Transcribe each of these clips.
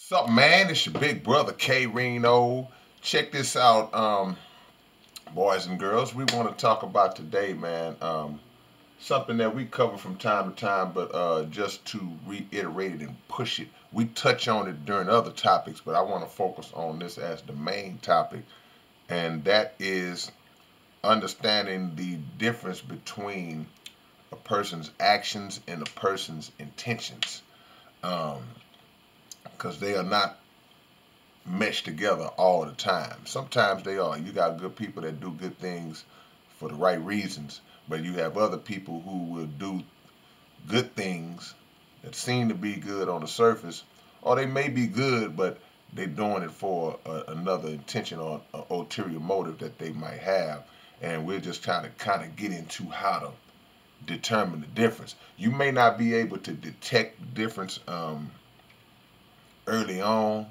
Sup, man? It's your big brother, K-Rino. Check this out, um, boys and girls. We want to talk about today, man, um, something that we cover from time to time, but uh, just to reiterate it and push it. We touch on it during other topics, but I want to focus on this as the main topic, and that is understanding the difference between a person's actions and a person's intentions. Um, because they are not meshed together all the time. Sometimes they are. You got good people that do good things for the right reasons, but you have other people who will do good things that seem to be good on the surface, or they may be good, but they're doing it for a, another intention or ulterior motive that they might have. And we're just trying to kind of get into how to determine the difference. You may not be able to detect difference um, early on.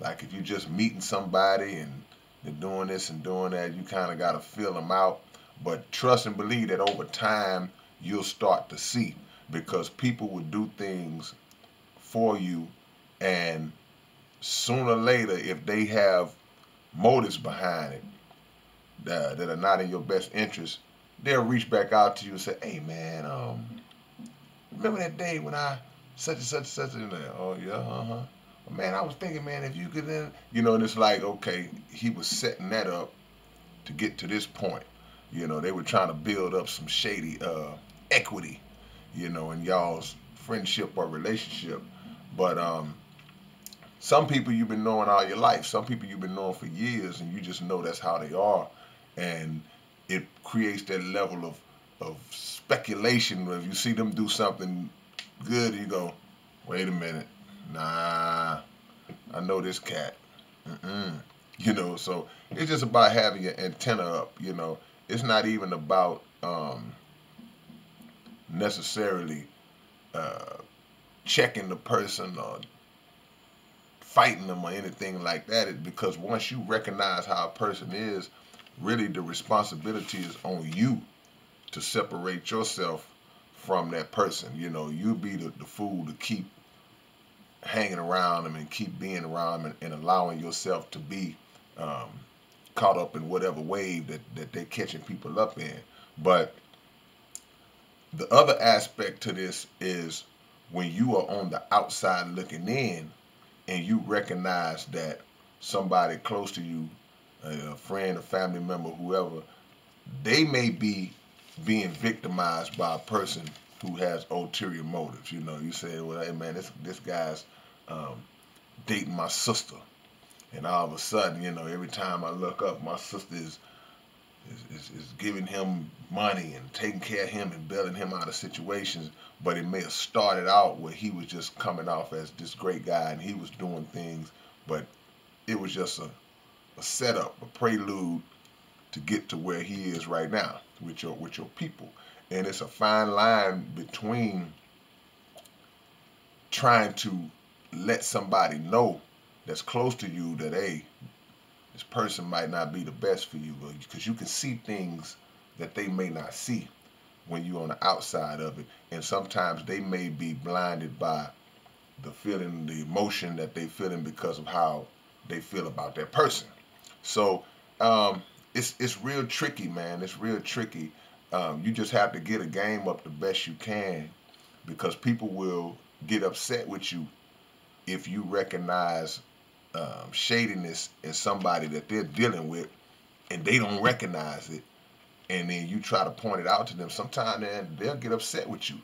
Like if you're just meeting somebody and they're doing this and doing that, you kind of got to feel them out. But trust and believe that over time, you'll start to see because people will do things for you and sooner or later, if they have motives behind it that, that are not in your best interest, they'll reach back out to you and say, hey man, um, remember that day when I such and such and such and that? Oh yeah, uh-huh man, I was thinking, man, if you could then, you know, and it's like, okay, he was setting that up to get to this point. You know, they were trying to build up some shady uh, equity, you know, in y'all's friendship or relationship. But um, some people you've been knowing all your life. Some people you've been knowing for years, and you just know that's how they are, and it creates that level of of speculation. If you see them do something good, you go, wait a minute, nah, I know this cat. Mm-mm. You know, so it's just about having your antenna up. You know, it's not even about um, necessarily uh, checking the person or fighting them or anything like that. It, because once you recognize how a person is, really the responsibility is on you to separate yourself from that person. You know, you be the, the fool to keep hanging around them and keep being around them and, and allowing yourself to be um, caught up in whatever wave that, that they're catching people up in. But the other aspect to this is when you are on the outside looking in and you recognize that somebody close to you, a friend, a family member, whoever, they may be being victimized by a person who has ulterior motives. You know, you say, well, hey man, this this guy's um, dating my sister, and all of a sudden, you know, every time I look up, my sister is is, is, is giving him money and taking care of him and bailing him out of situations. But it may have started out where he was just coming off as this great guy and he was doing things, but it was just a, a setup, a prelude to get to where he is right now with your with your people. And it's a fine line between trying to let somebody know that's close to you that hey this person might not be the best for you because you can see things that they may not see when you're on the outside of it and sometimes they may be blinded by the feeling the emotion that they're feeling because of how they feel about that person so um, it's it's real tricky man it's real tricky um, you just have to get a game up the best you can because people will get upset with you if you recognize um, shadiness in somebody that they're dealing with and they don't recognize it, and then you try to point it out to them, sometimes they'll get upset with you.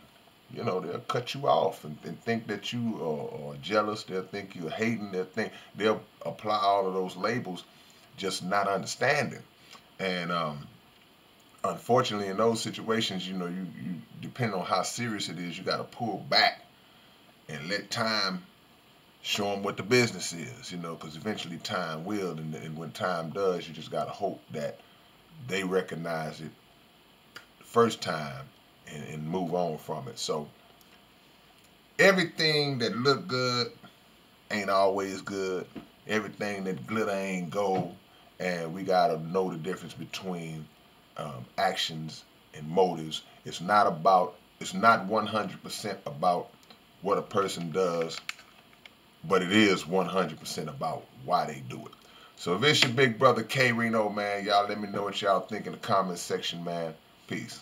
You know, they'll cut you off and, and think that you are, are, jealous. They'll think you're hating. They'll think they'll apply all of those labels, just not understanding. And um, unfortunately, in those situations, you know, you, you on how serious it is, you got to pull back and let time show them what the business is, you know, because eventually time will, and, and, when time does, you just got to hope that they recognize it the first time and, and move on from it. So everything that look good ain't always good. Everything that glitter ain't gold, and we got to know the difference between um, actions and motives. It's not about, it's not 100% about what a person does but it is 100% about why they do it. So if it's your big brother K-Rino, man, y'all let me know what y'all think in the comment section, man. Peace.